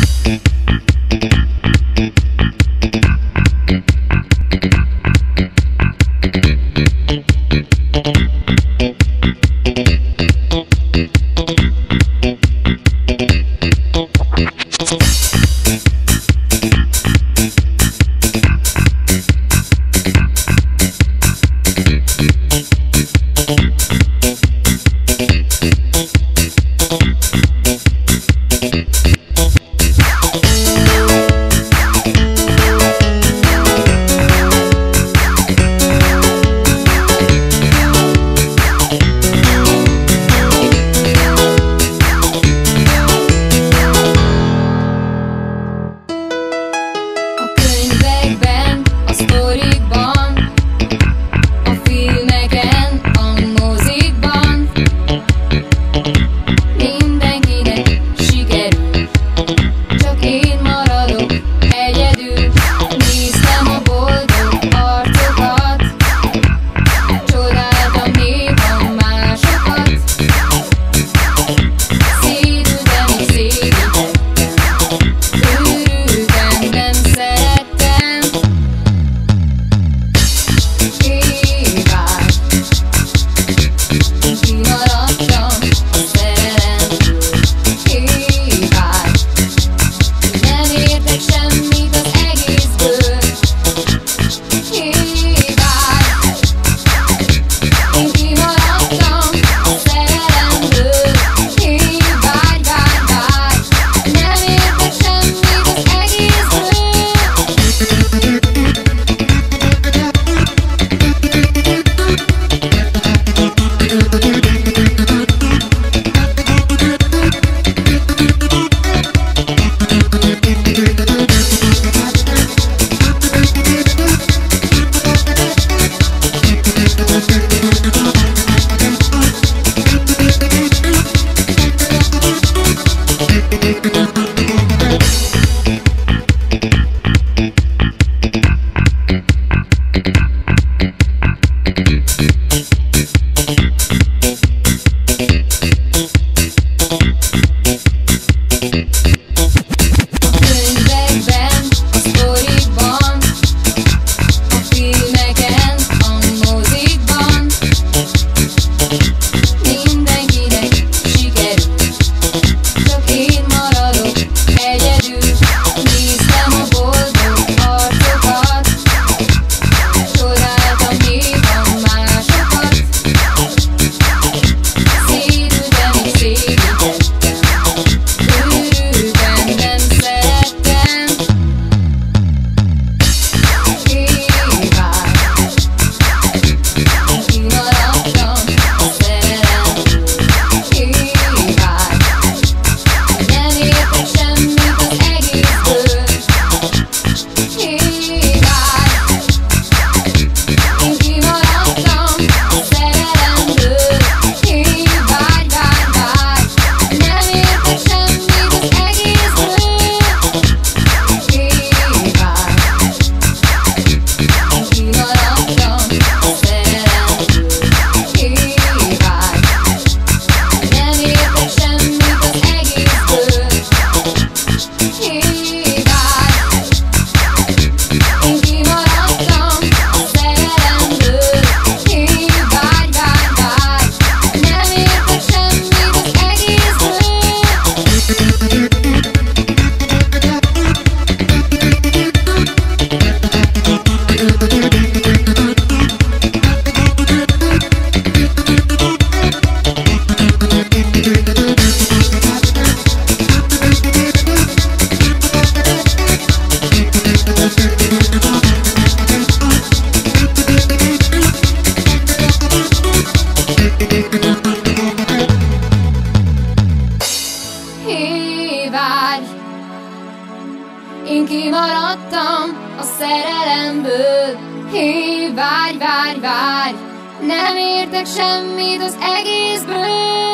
Mm-hmm. Kimaradtam a szerelemből. Hé, várj, várj, várj Nem értek semmit az egészből